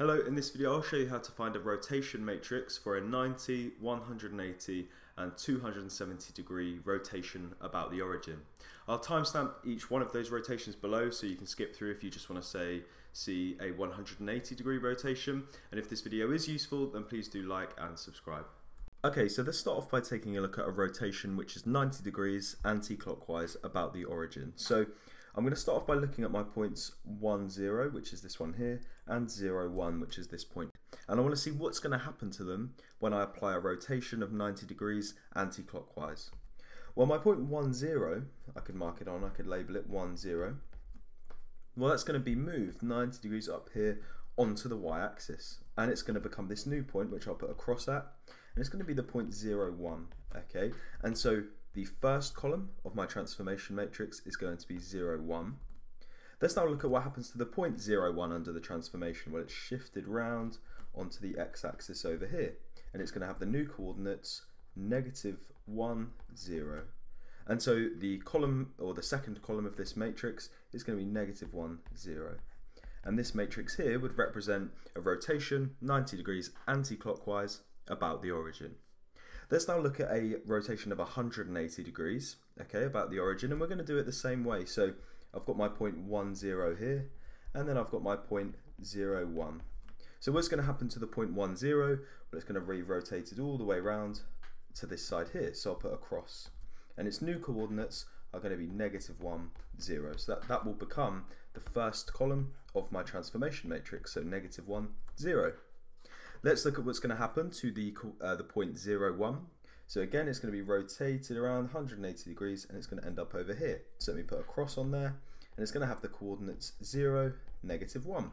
Hello, in this video I'll show you how to find a rotation matrix for a 90, 180 and 270 degree rotation about the origin. I'll timestamp each one of those rotations below so you can skip through if you just want to say see a 180 degree rotation and if this video is useful then please do like and subscribe. Okay, so let's start off by taking a look at a rotation which is 90 degrees anti-clockwise about the origin. So I'm going to start off by looking at my points 1, 0, which is this one here, and 0, 1, which is this point. And I want to see what's going to happen to them when I apply a rotation of 90 degrees anti-clockwise. Well, my point 1, 0, I could mark it on, I could label it 1, 0. Well, that's going to be moved 90 degrees up here onto the y-axis. And it's going to become this new point, which I'll put a cross at, and it's going to be the point 0, 1, okay? And so the first column of my transformation matrix is going to be 0, 1. Let's now look at what happens to the point 0, 1 under the transformation. Well, it's shifted round onto the x-axis over here. And it's going to have the new coordinates negative 1, 0. And so the column, or the second column of this matrix is going to be negative 1, 0. And this matrix here would represent a rotation 90 degrees anti-clockwise about the origin. Let's now look at a rotation of 180 degrees, okay, about the origin, and we're going to do it the same way. So I've got my point 1, 0 here, and then I've got my point 0, 1. So what's going to happen to the point 1, 0? Well, it's going to re-rotate it all the way around to this side here. So I'll put a cross. And its new coordinates are going to be negative 1, 0. So that, that will become the first column of my transformation matrix. So negative 1, 0. Let's look at what's going to happen to the, uh, the point 0, 1. So again, it's going to be rotated around 180 degrees and it's going to end up over here. So let me put a cross on there and it's going to have the coordinates 0, negative 1.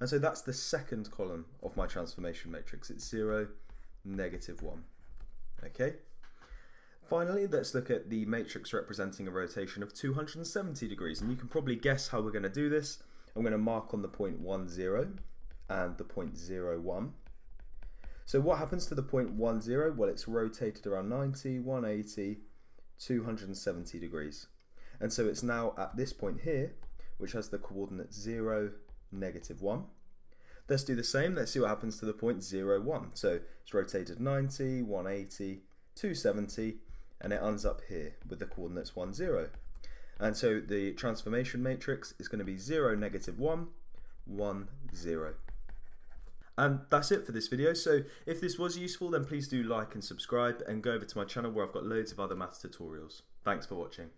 And so that's the second column of my transformation matrix. It's 0, negative 1. Okay. Finally, let's look at the matrix representing a rotation of 270 degrees. And you can probably guess how we're going to do this. I'm going to mark on the point 1, 0 and the point 0, 1. So what happens to the point 1, 0? Well, it's rotated around 90, 180, 270 degrees. And so it's now at this point here, which has the coordinate 0, negative 1. Let's do the same. Let's see what happens to the point 0, 1. So it's rotated 90, 180, 270, and it ends up here with the coordinates 1, 0. And so the transformation matrix is going to be 0, negative 1, 1, 0. And that's it for this video. So if this was useful, then please do like and subscribe and go over to my channel where I've got loads of other maths tutorials. Thanks for watching.